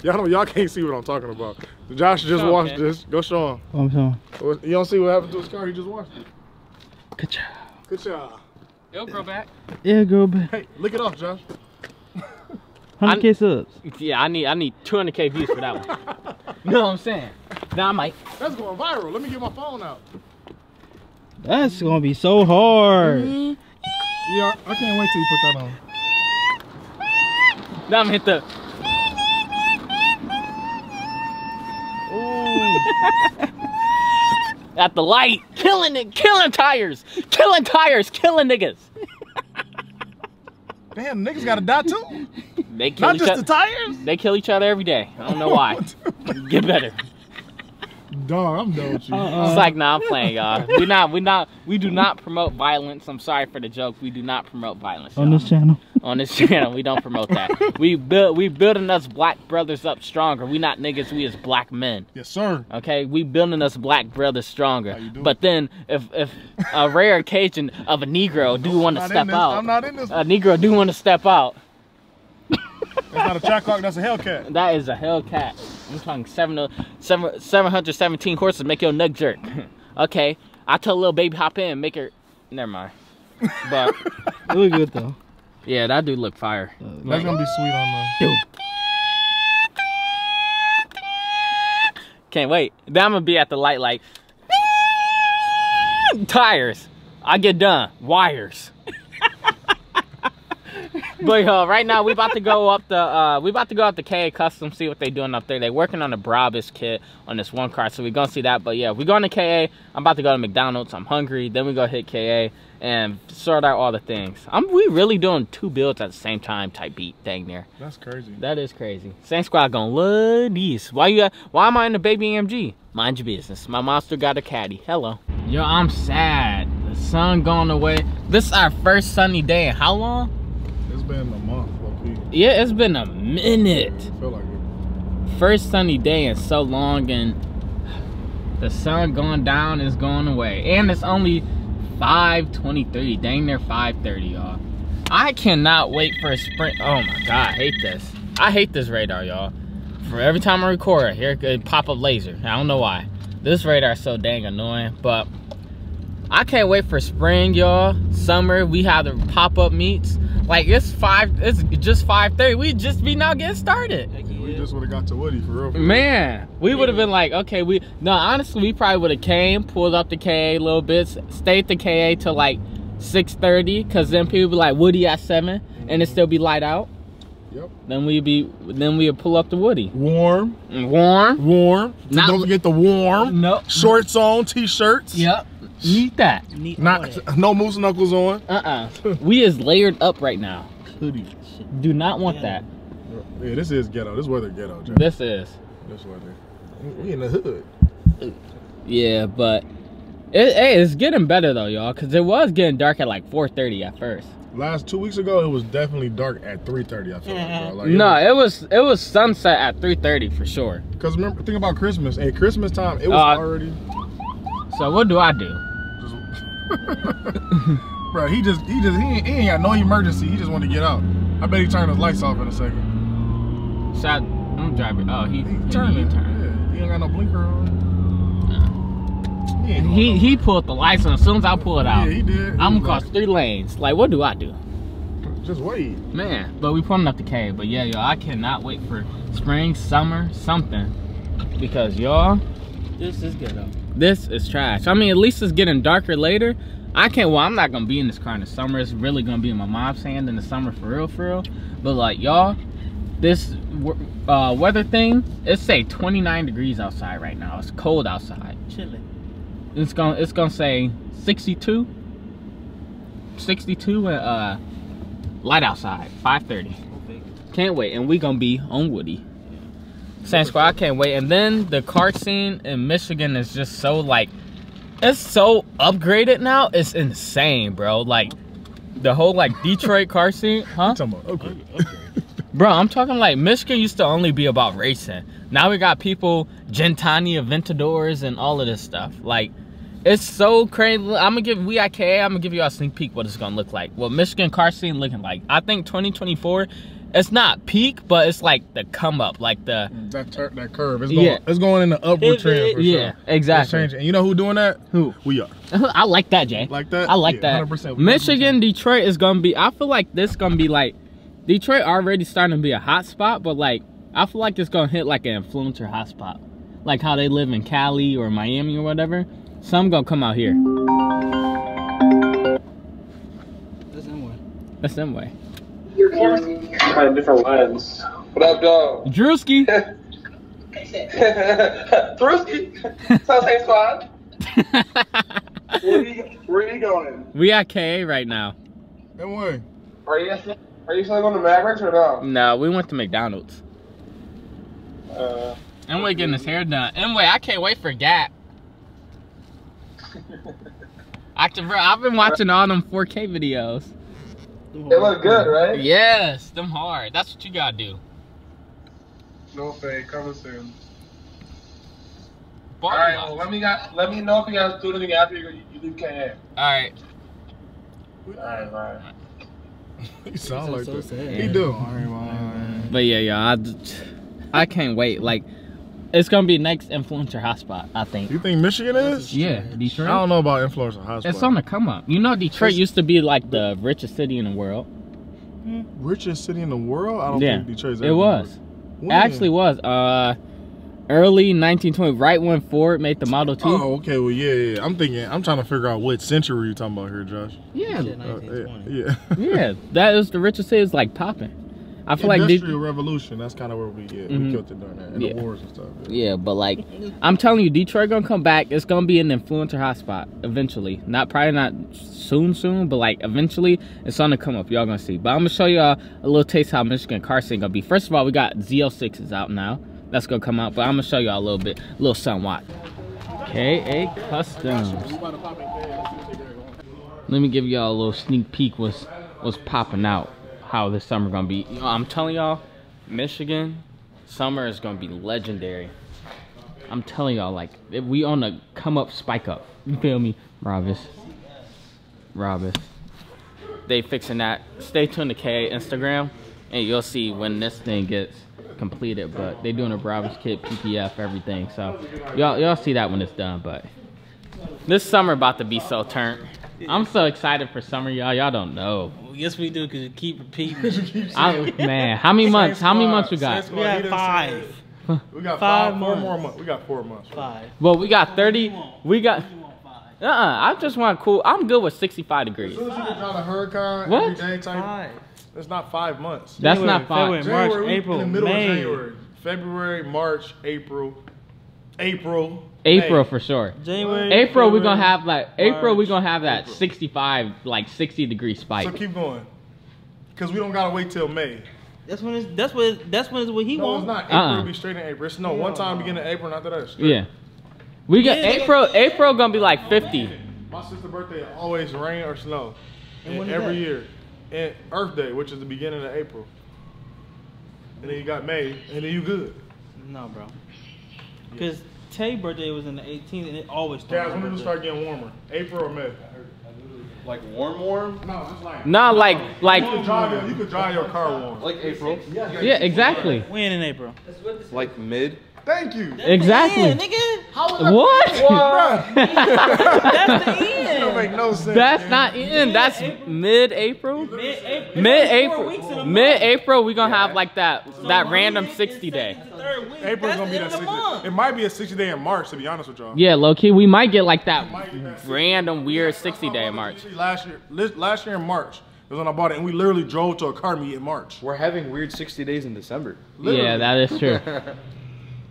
Speaker 1: So.
Speaker 2: Y'all don't, y'all can't see what I'm talking about. Josh just
Speaker 1: Show him,
Speaker 2: watched
Speaker 1: Ken.
Speaker 2: this. Go show oh, him.
Speaker 3: I'm saying.
Speaker 2: You don't see what happened to his car? He just watched it.
Speaker 3: Good job.
Speaker 2: Good job.
Speaker 1: It'll grow back.
Speaker 3: Yeah, go back.
Speaker 2: Hey, lick it off, Josh.
Speaker 3: 100k subs.
Speaker 1: Yeah, I need I need 200K views for that one. [LAUGHS] you know what I'm saying? Now I might.
Speaker 2: That's going viral. Let me get my phone out.
Speaker 3: That's gonna be so hard. Mm-hmm.
Speaker 2: Yeah, I can't wait till you put that on.
Speaker 1: Now I'm hit the. [LAUGHS] At the light, killing it, killing tires, killing tires, killing niggas.
Speaker 2: Damn, niggas gotta die too.
Speaker 1: They kill
Speaker 2: Not
Speaker 1: each
Speaker 2: just
Speaker 1: other.
Speaker 2: the tires.
Speaker 1: They kill each other every day. I don't know why. [LAUGHS] Get better.
Speaker 2: Dog, I'm done with you.
Speaker 3: Uh-uh.
Speaker 1: It's like, nah, I'm playing, y'all. We not, we not, we do not promote violence. I'm sorry for the joke. We do not promote violence.
Speaker 3: On this channel.
Speaker 1: On this [LAUGHS] channel. We don't promote that. We build we building us black brothers up stronger. We not niggas, we is black men.
Speaker 2: Yes, sir.
Speaker 1: Okay? We building us black brothers stronger.
Speaker 2: How you doing?
Speaker 1: But then if if a rare occasion of a Negro do want to step
Speaker 2: this-
Speaker 1: out.
Speaker 2: I'm not in this.
Speaker 1: a Negro do want to step out.
Speaker 2: That's not a Trackhawk. That's a Hellcat. [LAUGHS]
Speaker 1: That is a Hellcat. I'm talking seven, seven, 717 horses make your neck jerk. [LAUGHS] okay, I tell a little baby hop in, make her. Never mind. But
Speaker 3: It look good though.
Speaker 1: Yeah, that dude look fire.
Speaker 2: That's gonna be sweet on the.
Speaker 1: Can't wait. Then I'm gonna be at the light like [LAUGHS] tires. I get done. Wires. [LAUGHS] but uh, right now we about to go up the uh, we about to go up the KA Custom see what they doing up there. They working on the Brabus kit on this one car, so we gonna see that. But yeah, we going to KA. I'm about to go to McDonald's. I'm hungry. Then we go hit KA and sort out all the things. I'm we really doing two builds at the same time type beat thing there.
Speaker 2: That's crazy.
Speaker 1: That is crazy. Saint Squad gonna love these. Why you? Why am I in the baby AMG? Mind your business. My monster got a caddy. Hello. Yo, I'm sad. The sun gone away. This is our first sunny day how long?
Speaker 2: Been a month.
Speaker 1: Yeah, it's been a minute.
Speaker 2: Like it.
Speaker 1: First sunny day in so long, and the sun going down is going away, and it's only 5:23. Dang near 5:30, y'all. I cannot wait for a sprint. Oh my god, I hate this. I hate this radar, y'all. For every time I record, here it pop up laser. I don't know why. This radar is so dang annoying, but I can't wait for spring, y'all. Summer, we have the pop-up meets. Like it's five, it's just 5:30. We just be now getting started.
Speaker 2: We just would have got to Woody for real. For real.
Speaker 1: Man, we would have been like, okay, we no, honestly, we probably would have came, pulled up the KA a little bit, stayed the KA till like 6:30, cause then people be like Woody at seven, and it mm-hmm. still be light out.
Speaker 2: Yep.
Speaker 1: Then we be, then we would pull up the Woody.
Speaker 2: Warm,
Speaker 1: Warm.
Speaker 2: warm.
Speaker 1: Not-
Speaker 2: Don't forget the warm.
Speaker 1: No.
Speaker 2: Shorts on, t-shirts.
Speaker 1: Yep. Need that.
Speaker 2: Not no moose knuckles on.
Speaker 1: Uh uh we is layered up right now.
Speaker 2: Hoodie.
Speaker 1: Do not want that.
Speaker 2: Yeah, this is ghetto. This weather ghetto, Jack.
Speaker 1: This is.
Speaker 2: This weather. We in the hood.
Speaker 1: Yeah, but it, hey, it's getting better though, y'all, cause it was getting dark at like 4:30 at first.
Speaker 2: Last two weeks ago, it was definitely dark at 3:30. I feel like, bro. Like,
Speaker 1: No, it was it was sunset at 3:30 for sure.
Speaker 2: Because remember, think about Christmas. Hey, Christmas time, it was
Speaker 1: Uh,
Speaker 2: already.
Speaker 1: So what do I do? [LAUGHS]
Speaker 2: Just, bro, he just, he just, he ain't, he ain't got no emergency. He just wanted to get out. I bet he turned his lights off in a second.
Speaker 1: So I, I'm driving. Oh, he
Speaker 2: He
Speaker 1: he,
Speaker 2: turned
Speaker 1: he
Speaker 2: it.
Speaker 1: turned.
Speaker 2: Yeah, he ain't got no blinker on. He ain't
Speaker 1: he, he pulled the lights on as soon as I pull it out.
Speaker 2: Yeah, he did. He
Speaker 1: I'm
Speaker 2: was
Speaker 1: gonna cross three lanes. Like, what do I do?
Speaker 2: Just wait.
Speaker 1: Man, but we pulling up the cave. But yeah, y'all, I cannot wait for spring, summer, something. Because y'all,
Speaker 3: This is good though.
Speaker 1: This is trash. I mean, at least it's getting darker later. I can't, well, I'm not gonna be in this car in the summer. It's really gonna be in my mom's hand in the summer for real, for real. But like, y'all, this uh, weather thing, it's say 29 degrees outside right now. It's cold outside.
Speaker 3: Chilling.
Speaker 1: It's gonna, it's gonna say 62, 62 and uh, light outside, 530.
Speaker 3: Okay.
Speaker 1: Can't wait, and we gonna be on Woody. Saint Squad, I can't wait. And then the car scene in Michigan is just so like, it's so upgraded now. It's insane, bro. Like the whole like Detroit car scene, huh?
Speaker 2: Talking about, okay. [LAUGHS]
Speaker 1: Bro, I'm talking like Michigan used to only be about racing. Now we got people, Gentani, Aventadors, and all of this stuff. Like, it's so crazy. I'm gonna give we IKA. I'm gonna give you a sneak peek what it's gonna look like. What Michigan car scene looking like. I think 2024. It's not peak, but it's like the come up, like the
Speaker 2: that tur- that curve. It's going,
Speaker 1: Yeah.
Speaker 2: it's going in the upward
Speaker 3: Pivot.
Speaker 2: trend for
Speaker 1: yeah,
Speaker 2: sure. It's
Speaker 1: exactly.
Speaker 2: changing. And you know who doing that?
Speaker 1: Who?
Speaker 2: We are. [LAUGHS]
Speaker 1: I like that, Jay.
Speaker 2: Like that?
Speaker 1: I like
Speaker 2: Yeah,
Speaker 1: that.
Speaker 2: 100%.
Speaker 1: Michigan, Detroit is gonna be. I feel like this gonna be like Detroit already starting to be a hot spot, but like I feel like it's gonna hit like an influencer hot spot, like how they live in Cali or Miami or whatever. Some gonna come out here.
Speaker 3: That's in one.
Speaker 1: That's them way.
Speaker 7: Got a different lens. What up, dog?
Speaker 1: Drewski.
Speaker 7: Thruski. South Saint Squad. Where you, where you going?
Speaker 1: we at KA right now.
Speaker 2: That way.
Speaker 7: Are you are you still going to Mavericks or no?
Speaker 1: No, we went to McDonald's.
Speaker 7: Uh,
Speaker 1: And we getting his hair done. Anyway, I can't wait for Gap. [LAUGHS] I can, bro, I've been watching all them 4K videos.
Speaker 7: They look good, right?
Speaker 1: Yes, them hard. That's what you gotta do.
Speaker 7: No fake. Coming soon.
Speaker 1: Body
Speaker 7: All right. Well, let me got let me know if you guys do anything after you, you leave KA.
Speaker 1: All right.
Speaker 7: All right. Bye. [LAUGHS]
Speaker 2: He sound like
Speaker 3: so
Speaker 2: that.
Speaker 3: sad.
Speaker 2: He do.
Speaker 1: But yeah, yeah, I, I can't wait. Like, It's gonna be next influencer hotspot, I think.
Speaker 2: You think Michigan is?
Speaker 1: Yeah, Detroit.
Speaker 2: I don't know about influencer hotspot.
Speaker 1: It's on the come up. You know, Detroit
Speaker 2: It's-
Speaker 1: used to be like the richest city in the world.
Speaker 2: richest city in the world. I don't
Speaker 1: Yeah,
Speaker 2: think Detroit's.
Speaker 1: it was.
Speaker 2: been.
Speaker 1: It actually was. Uh, early 1920, right when Ford made the Model T.
Speaker 2: Oh, okay. Well, yeah, yeah. I'm thinking. I'm trying to figure out what century you're talking about here, Josh.
Speaker 1: Yeah,
Speaker 2: Uh,
Speaker 3: 1920.
Speaker 2: yeah. [LAUGHS]
Speaker 1: yeah, that was the richest city. It's like popping. I feel like
Speaker 2: Industrial Revolution. That's kind of where we get.
Speaker 1: Mhm.
Speaker 2: We killed it during that. And
Speaker 1: Yeah.
Speaker 2: the wars and stuff. Yeah.
Speaker 1: yeah, but like, I'm telling you, Detroit gonna come back. It's gonna be an influencer hotspot eventually. Not probably not soon, soon, but like eventually, it's gonna come up. Y'all gonna see. But I'm gonna show y'all a little taste how Michigan car scene gonna be. First of all, we got Z06s out now. That's gonna come out, but I'm gonna show y'all a little bit, a little something. Watch. KA Customs. Let me give y'all a little sneak peek what's what's popping out, how this summer gonna be. I'm telling y'all, Michigan summer is gonna be legendary. I'm telling y'all, like we on a come up, spike up. You feel me, Ravis? Ravis. They fixing that. Stay tuned to K Instagram, and you'll see when this thing gets completed. But they doing a Bravis kit, PPF, everything. So y'all y'all see that when it's done. But this summer about to be so turned. I'm so excited for summer, y'all. Y'all don't know.
Speaker 3: Yes, we do because you keep repeating. [LAUGHS]
Speaker 1: I, man, how many months? How many months we got?
Speaker 2: Saint
Speaker 3: we got five.
Speaker 2: said- We got
Speaker 3: Five
Speaker 2: five, four
Speaker 3: months.
Speaker 2: more months. We got four months.
Speaker 3: Five.
Speaker 1: Well, we got 30. We got. Uh, uh I just want cool. I'm good with 65 degrees.
Speaker 2: As soon as you can drive a Huracán
Speaker 1: What?
Speaker 2: every day type,
Speaker 3: Five.
Speaker 2: it's not five months.
Speaker 1: That's
Speaker 3: January,
Speaker 1: not five.
Speaker 3: February, March,
Speaker 2: January, we
Speaker 3: April,
Speaker 2: in the middle
Speaker 3: May.
Speaker 2: of January. February, March, April, April,
Speaker 1: April
Speaker 2: May.
Speaker 1: for sure.
Speaker 3: January.
Speaker 1: April we're gonna have like April we're gonna have that
Speaker 2: April.
Speaker 1: 65 like 60 degree spike.
Speaker 2: So keep going, cause we don't gotta wait till May.
Speaker 3: That's when it's. That's what. That's when it's what he
Speaker 2: No,
Speaker 3: wants.
Speaker 2: it's not. April
Speaker 1: Uh-uh.
Speaker 2: be straight in April. It's no one time beginning of April, and after that. it's straight.
Speaker 1: Yeah. We got
Speaker 3: Yeah, they got-
Speaker 1: April. April gonna be like 50.
Speaker 2: My sister's birthday always rain or snow,
Speaker 3: And
Speaker 2: and every
Speaker 3: that?
Speaker 2: year, and Earth Day, which is the beginning of April. And then you got May, and then you good.
Speaker 3: No, bro. Because Tay birthday was in the 18th, and it always
Speaker 2: Guys,
Speaker 3: started.
Speaker 2: when did it start getting warmer? April or May?
Speaker 4: Like warm, warm?
Speaker 2: No, it's like.
Speaker 1: Nah, like like
Speaker 2: You could drive your, you could drive your car warm.
Speaker 4: Like April?
Speaker 1: yeah, exactly,
Speaker 3: We ain't in April.
Speaker 4: Like mid?
Speaker 2: Thank you.
Speaker 1: exactly.
Speaker 3: Yeah, nigga.
Speaker 1: What? [LAUGHS]
Speaker 3: That's the end.
Speaker 2: don't make no sense.
Speaker 1: That's
Speaker 2: man.
Speaker 1: not in. That's mid-April.
Speaker 3: Mid-April.
Speaker 1: Mid-April. Mid-April we gonna have like that that random 60 day.
Speaker 2: April's gonna be that 60. It might be a 60 day in March, to be honest with y'all.
Speaker 1: Yeah, low key we might get like that
Speaker 2: that
Speaker 1: random weird 60 day in March.
Speaker 2: Last year, last year in March was when I bought it, and we literally drove to a car meet in March.
Speaker 4: We're having weird 60 days in December.
Speaker 1: Yeah, that is true. [LAUGHS]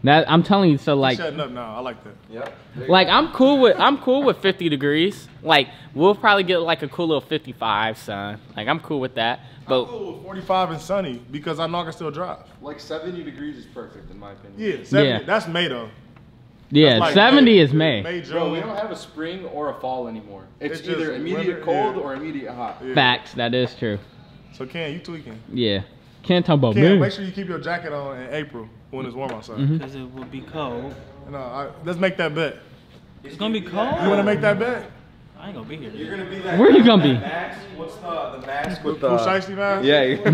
Speaker 1: That I'm telling you, so like,
Speaker 2: Shutting up now. I like that.
Speaker 4: Yep.
Speaker 1: like I'm cool with I'm cool with 50 degrees. Like we'll probably get like a cool little 55, son. Like I'm cool with that. But
Speaker 2: Cool with 45 and sunny because I know I can still drive.
Speaker 4: Like 70 degrees is perfect in my opinion.
Speaker 2: Yeah, 70,
Speaker 1: Yeah.
Speaker 2: that's May though.
Speaker 1: yeah,
Speaker 2: like
Speaker 1: 70
Speaker 2: May.
Speaker 1: is May.
Speaker 2: May,
Speaker 4: Bro, we don't have a spring or a fall anymore. It's,
Speaker 2: It's
Speaker 4: either immediate
Speaker 2: winter,
Speaker 4: cold
Speaker 2: yeah.
Speaker 4: or immediate hot.
Speaker 2: Yeah.
Speaker 1: Facts, that is true.
Speaker 2: So Ken, you tweaking.
Speaker 1: Yeah, can't talk about
Speaker 2: Ken,
Speaker 1: me.
Speaker 2: make sure you keep your jacket on in April when it's warm outside.
Speaker 1: Mm-hmm.
Speaker 3: Because it would be cold.
Speaker 2: No, I, let's make that bet.
Speaker 3: It's gonna be cold.
Speaker 2: You want to make that bet?
Speaker 3: I ain't gonna be here.
Speaker 4: You're gonna be that
Speaker 1: Where you gonna be?
Speaker 4: mask. What's the, the mask with
Speaker 2: Full
Speaker 4: the
Speaker 2: shiesty mask?
Speaker 4: Yeah. [LAUGHS]
Speaker 2: You got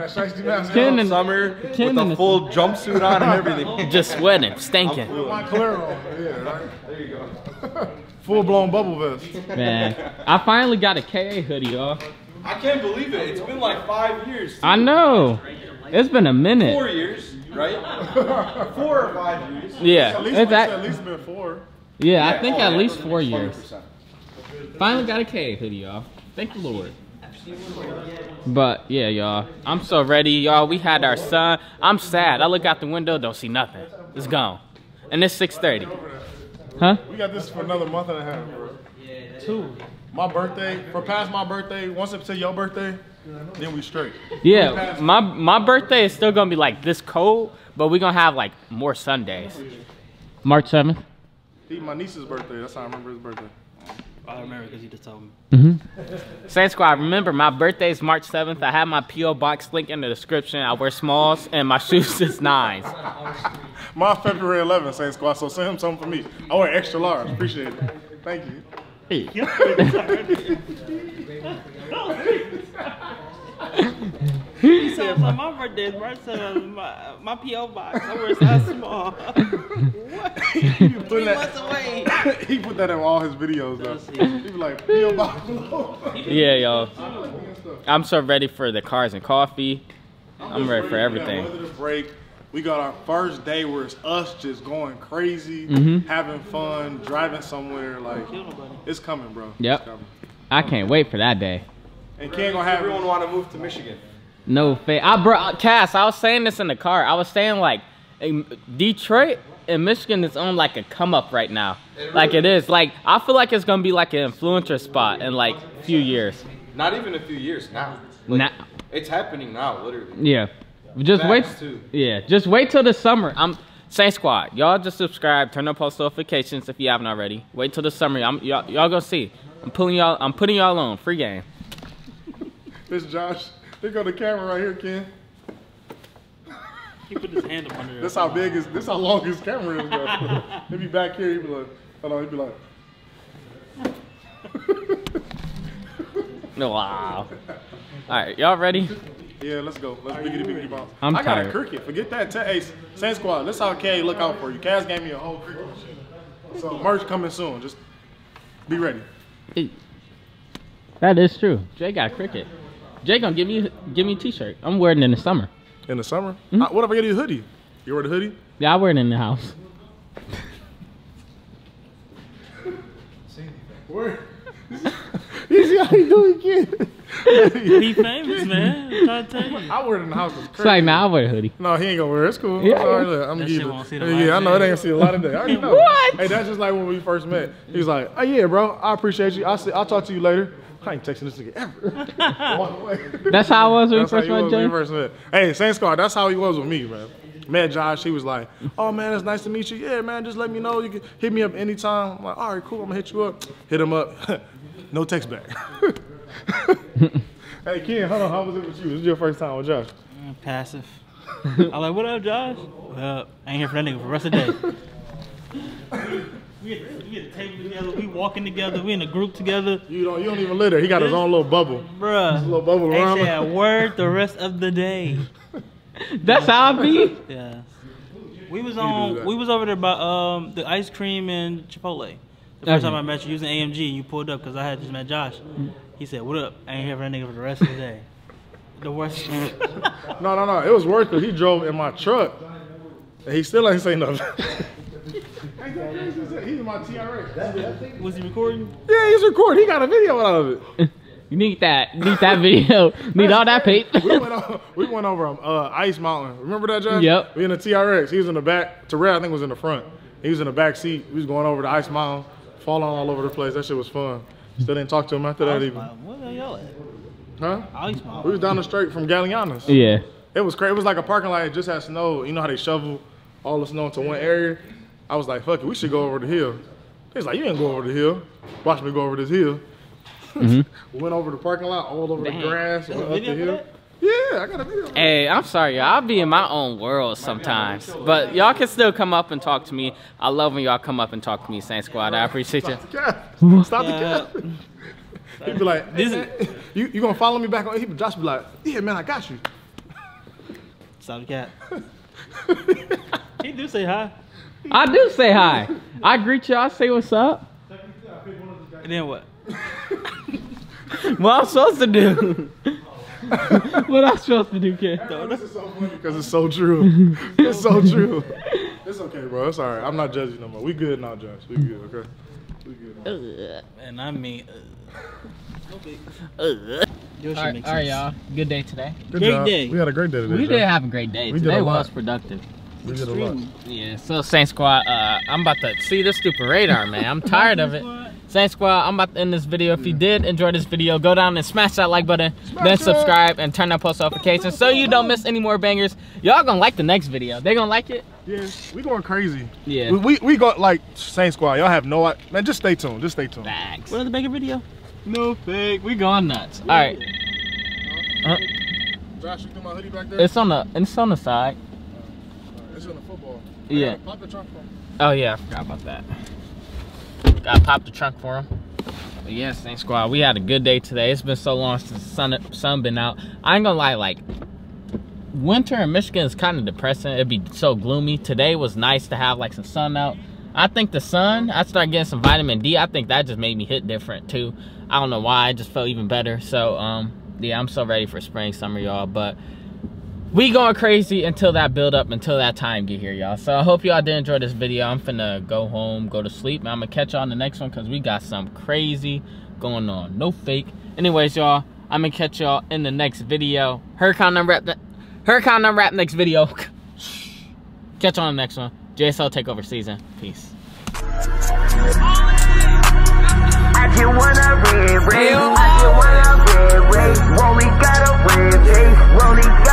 Speaker 2: that shiesty mask
Speaker 1: Ken
Speaker 2: on?
Speaker 1: and-
Speaker 4: summer
Speaker 1: Ken
Speaker 4: with
Speaker 1: and
Speaker 4: a
Speaker 1: the-
Speaker 4: full jumpsuit on and everything. [LAUGHS]
Speaker 1: Just sweating, stinking.
Speaker 2: With my clear on. Yeah, right? There you go. [LAUGHS] Full blown bubble vest.
Speaker 1: Man, I finally got a KA hoodie, y'all.
Speaker 4: I can't believe it. It's been like five years.
Speaker 1: I know. It's been a minute.
Speaker 4: Four years, right? [LAUGHS] Four or five years.
Speaker 1: Yeah,
Speaker 2: At least,
Speaker 1: it's
Speaker 2: at
Speaker 1: that,
Speaker 2: least been four.
Speaker 1: yeah. I think
Speaker 4: Oh,
Speaker 1: at
Speaker 4: yeah,
Speaker 1: least four years.
Speaker 4: 20%.
Speaker 1: Finally got a KA hoodie, y'all. Thank the Lord. But yeah, y'all. I'm so ready, y'all. We had our son. I'm sad. I look out the window, don't see nothing. It's gone. And it's 6:30. Huh?
Speaker 2: We got this for another month and a half, bro.
Speaker 3: Two.
Speaker 2: My birthday, for past my birthday, once up to your birthday, then we straight.
Speaker 1: Yeah, my my birthday is still gonna be like this cold, but we're gonna have like more Sundays. March 7th.
Speaker 2: He, my niece's birthday, that's how I remember his birthday.
Speaker 3: I remember because you just told me.
Speaker 1: Mm-hmm. Saint Squad, remember my birthday is March 7th. I have my P.O. box link in the description. I wear smalls and my [LAUGHS] shoes is nines. [LAUGHS]
Speaker 2: My February 11th, Saint Squad, so send him something for me. I wear extra large, appreciate it. Thank you. [LAUGHS]
Speaker 3: He said it was on my birthday, bro. I said uh, my, my P.O. box. I wear size [LAUGHS] small. what?
Speaker 2: He put
Speaker 3: Three
Speaker 2: that-
Speaker 3: months away. [LAUGHS]
Speaker 2: he put that in all his videos though.
Speaker 3: He?
Speaker 2: He be like, P.O. box below.
Speaker 1: Yeah, y'all. I'm so ready for the cars and coffee. I'm ready for everything.
Speaker 2: Weather to break. We got our first day where it's us just going crazy,
Speaker 1: Mhm.
Speaker 2: having fun, driving somewhere. Like it's coming, bro.
Speaker 1: Yep.
Speaker 2: It's coming.
Speaker 1: I can't wait for that day.
Speaker 2: And Ken gonna have
Speaker 4: Everyone want to move to Michigan.
Speaker 1: No fake. I bro, Cass. I was saying this in the car. I was saying like, Detroit and Michigan is on like a come up right now. Like it is. Like I feel like it's gonna be like an influencer spot in like a few years.
Speaker 4: Not even a few years now. Like,
Speaker 1: Now,
Speaker 4: It's happening now, literally.
Speaker 1: yeah. Just wait.
Speaker 4: Facts, too.
Speaker 1: Yeah. Just wait till the summer. I'm Saint Squad. Y'all just subscribe. Turn on post notifications if you haven't already. Wait till the summer. I'm y'all, y'all gonna see. I'm pulling y'all. I'm putting y'all on free game.
Speaker 2: this Josh. They go the camera right here, Ken.
Speaker 3: He put his hand up under
Speaker 2: This how big is this how long his camera is, bro. [LAUGHS] he be back here. he'd be like, hold on. He be like.
Speaker 1: Wow. All right, y'all ready?
Speaker 2: Yeah, let's go. Let's biggity biggity bounce.
Speaker 1: I'm
Speaker 2: I got a
Speaker 1: tired.
Speaker 2: cricket. Forget that. T- hey, Saint Squad. That's how K look out for you. Kaz gave me a whole cricket. So merch coming soon. Just be ready.
Speaker 1: That is true. Jay got cricket. Jay gonna give you give me a t-shirt. I'm wearing it in the summer.
Speaker 2: In the summer?
Speaker 1: Mhm.
Speaker 2: Uh, what if I get you a hoodie? You wear the hoodie?
Speaker 1: Yeah, I wear it in the house.
Speaker 2: Where? [LAUGHS] you see how you do it again?
Speaker 3: He famous, man. I'm trying to tell you.
Speaker 2: I wear it in the house. It's
Speaker 1: It's
Speaker 2: crazy.
Speaker 1: like, nah, I wear a hoodie.
Speaker 2: No, he ain't gonna wear it. It's cool.
Speaker 1: Yeah.
Speaker 2: I'm sorry, look, I'm
Speaker 3: That shit won't see the
Speaker 2: Yeah, I know it ain't gonna see a lot of day. I already [LAUGHS] know.
Speaker 1: What?
Speaker 2: Hey, that's just like when we first met. He was like, "Oh yeah, bro, I appreciate you. I'll see, I'll talk to you later." I ain't texting this nigga ever. [LAUGHS]
Speaker 1: That's how I was when we
Speaker 2: That's how
Speaker 1: first met
Speaker 2: was when
Speaker 1: Jay.
Speaker 2: first met. Hey, Saint Scar, that's how he was with me, man. Met Josh, he was like, "Oh man, it's nice to meet you. Yeah, man, just let me know. You can hit me up anytime." I'm like, "All right, cool. I'm gonna hit you up." Hit him up. [LAUGHS] no text back. [LAUGHS] hey, Ken, hold on. How was it with you? This is your first time with Josh.
Speaker 3: Mm, Passive. I'm like, what up, Josh? What up? I ain't here for that nigga for the rest of the day. We, at, we at the table together. We walking together. We in a group together.
Speaker 2: You don't, you don't even live there. He got his own little bubble.
Speaker 3: Bruh.
Speaker 2: little bubble
Speaker 3: Ain't
Speaker 2: around.
Speaker 3: say a word the rest of the day. [LAUGHS]
Speaker 1: That's how I be.
Speaker 3: Yeah. We was on. We was over there by um the ice cream and Chipotle. The first
Speaker 1: Okay.
Speaker 3: time I met you, you was in AMG and you pulled up because I had just met Josh. He said, "What up? I ain't here for that nigga for the rest of the day." The worst. [LAUGHS]
Speaker 2: No, no, no. It was worth it. He drove in my truck. And he still ain't say nothing. [LAUGHS] He's in my TRX.
Speaker 3: was he recording?
Speaker 2: Yeah, he's recording. He got a video out of it. [LAUGHS]
Speaker 1: You need that. Need that video. [LAUGHS] Need all that paper.
Speaker 2: We went, over, we went over um, uh, Ice Mountain. Remember that, Josh?
Speaker 1: Yep.
Speaker 2: We in the TRX. He was in the back. Terrell, I think, was in the front. He was in the back seat. We was going over the Ice Mountain, falling all over the place. That shit was fun. Still didn't talk to him after that even.
Speaker 3: What the y'all at?
Speaker 2: Huh?
Speaker 3: Ice Mountain.
Speaker 2: We was down the street from Gallianas.
Speaker 1: yeah.
Speaker 2: It was crazy. It was like a parking lot. It just had snow. You know how they shovel all the snow into one area? I was like, fuck it, we should go over the hill. He's like, you ain't go over the hill. Watch me go over this hill. we mm-hmm. [LAUGHS] went over the parking lot, all over
Speaker 1: Dang.
Speaker 2: the grass,
Speaker 3: There's
Speaker 2: went up the hill. Yeah, I got a video.
Speaker 1: Hey, I'm sorry, y'all. I'll be in my own world sometimes. But y'all can still come up and talk to me. I love when y'all come up and talk to me, Saint Squad. I appreciate you.
Speaker 2: Cap. Stop the
Speaker 3: Yeah.
Speaker 2: cap. [LAUGHS] He'd be like,
Speaker 3: This
Speaker 2: hey, man, you, you gonna follow me back on? He'd Josh be like, yeah, man, I got you.
Speaker 3: Stop the cat. [LAUGHS] he do say hi.
Speaker 1: I do say hi. I greet y'all, I say what's up.
Speaker 3: And then what? [LAUGHS]
Speaker 1: What I'm supposed to do? [LAUGHS] what I'm supposed to do, kid?
Speaker 2: This is so funny because it's so true. [LAUGHS] it's so true. It's okay, bro. It's all right. I'm not judging no more. We good now, Josh. We good, okay? We good.
Speaker 3: And I mean, uh,
Speaker 1: All
Speaker 3: All
Speaker 1: right, all right, y'all. Good day today.
Speaker 2: Good
Speaker 3: Great
Speaker 2: job.
Speaker 3: day.
Speaker 2: We had a great day today.
Speaker 1: We
Speaker 2: Josh.
Speaker 1: did have a great day.
Speaker 2: We did
Speaker 1: Today was productive.
Speaker 2: We did a lot.
Speaker 1: Yeah, so Saint Squad, uh, I'm about to see this stupid radar, man. I'm tired of it. Saint Squad, I'm about to end this video. If you did enjoy this video, go down and smash that like button, then
Speaker 2: it.
Speaker 1: subscribe and turn on post notifications so you don't miss any more bangers. Y'all gonna like the next video. They gonna like it?
Speaker 2: Yeah, we going crazy.
Speaker 1: Yeah.
Speaker 2: We, we, we got like Saint Squad. Y'all have no idea. Man, just stay tuned. Just stay tuned.
Speaker 1: Facts.
Speaker 3: What other bigger video?
Speaker 1: No fake. We going nuts. All right. Uh,
Speaker 2: Josh, you threw my hoodie back there?
Speaker 1: it's on the it's on the side.
Speaker 2: It's in the football.
Speaker 1: Yeah.
Speaker 2: Pop the trunk for me.
Speaker 1: Oh yeah, I forgot about that. Gotta pop the trunk for him. But yes, thanks squad. We had a good day today. It's been so long since the sun sun been out. I ain't gonna lie, like winter in Michigan is kind of depressing. It'd be so gloomy. Today was nice to have like some sun out. I think the sun, I started getting some vitamin D. I think that just made me hit different too. I don't know why, I just felt even better. So um yeah, I'm so ready for spring, summer, y'all. But we going crazy until that build up, until that time get here, y'all. So I hope y'all did enjoy this video. I'm finna go home, go to sleep. I'm gonna catch y'all on the next one because we got some crazy going on. No fake. Anyways, y'all, I'm gonna catch y'all in the next video. Huracán number wrap, Huracán number wrap next video. [LAUGHS] catch on the next one. JSL Takeover Season. Peace.
Speaker 8: Red, red. I